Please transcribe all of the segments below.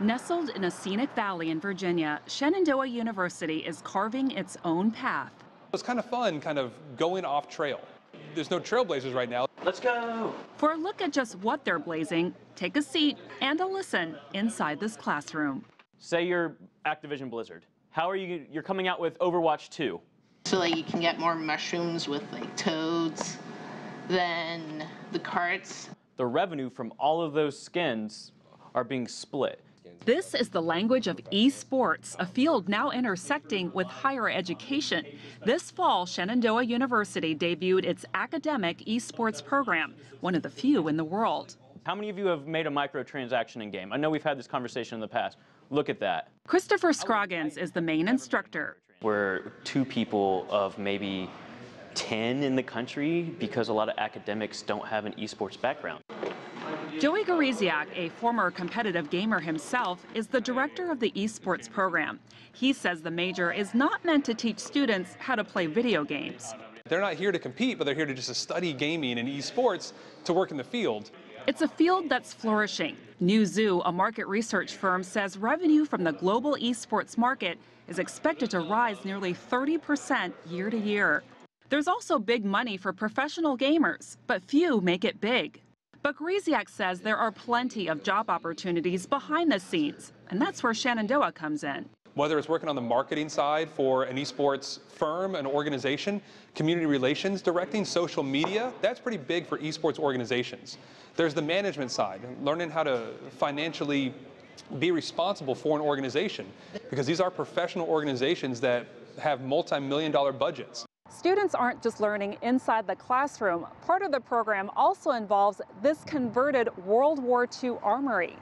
Nestled in a scenic valley in Virginia, Shenandoah University is carving its own path. It's kind of fun, kind of going off trail. There's no trailblazers right now. Let's go. For a look at just what they're blazing, take a seat and a listen inside this classroom. Say you're Activision Blizzard. How are you? You're coming out with Overwatch 2. So like you can get more mushrooms with like toads than the carts. The revenue from all of those skins are being split. This is the language of esports, a field now intersecting with higher education. This fall, Shenandoah University debuted its academic esports program, one of the few in the world. How many of you have made a microtransaction in game? I know we've had this conversation in the past. Look at that. Christopher Scroggins is the main instructor. We're two people of maybe 10 in the country because a lot of academics don't have an esports background. Joey Gawrysiak, a former competitive gamer himself, is the director of the esports program. He says the major is not meant to teach students how to play video games. They're not here to compete, but they're here to just study gaming and esports to work in the field. It's a field that's flourishing. Newzoo, a market research firm, says revenue from the global esports market is expected to rise nearly 30% year to year. There's also big money for professional gamers, but few make it big. But Gawrysiak says there are plenty of job opportunities behind the scenes, and that's where Shenandoah comes in. Whether it's working on the marketing side for an esports firm, an organization, community relations, directing social media, that's pretty big for esports organizations. There's the management side, learning how to financially be responsible for an organization, because these are professional organizations that have multi-million dollar budgets. Students aren't just learning inside the classroom. Part of the program also involves this converted World War II armory.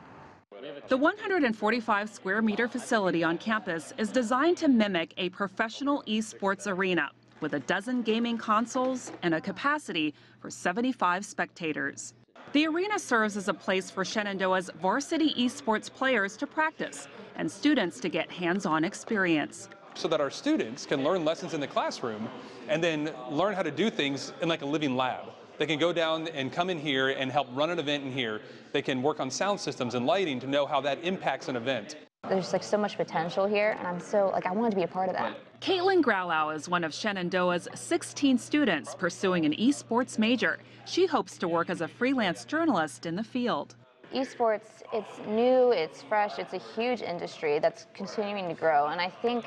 The 145 square meter facility on campus is designed to mimic a professional esports arena with a dozen gaming consoles and a capacity for 75 spectators. The arena serves as a place for Shenandoah's varsity esports players to practice and students to get hands-on experience so that our students can learn lessons in the classroom and then learn how to do things in like a living lab. They can go down and come in here and help run an event in here. They can work on sound systems and lighting to know how that impacts an event. There's like so much potential here, and I'm so like I wanted to be a part of that. Caitlin Graulau is one of Shenandoah's 16 students pursuing an esports major. She hopes to work as a freelance journalist in the field. Esports, it's new, it's fresh, it's a huge industry that's continuing to grow, and I think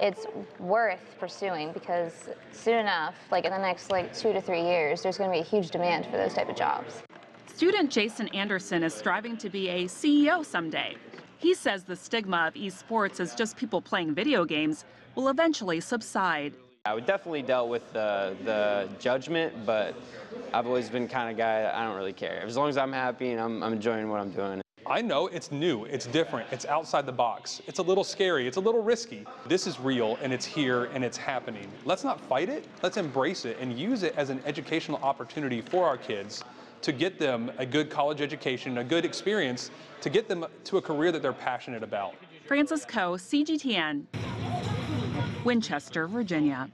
it's worth pursuing because soon enough, like in the next like two to three years, there's going to be a huge demand for those type of jobs. Student Jason Anderson is striving to be a CEO someday. He says the stigma of esports as just people playing video games will eventually subside. I would definitely dealt with the, the judgment, but I've always been kind of guy that I don't really care. As long as I'm happy and I'm, I'm enjoying what I'm doing. I know it's new, it's different, it's outside the box. It's a little scary, it's a little risky. This is real and it's here and it's happening. Let's not fight it, let's embrace it and use it as an educational opportunity for our kids to get them a good college education, a good experience, to get them to a career that they're passionate about. Frances Kuo, CGTN, Winchester, Virginia.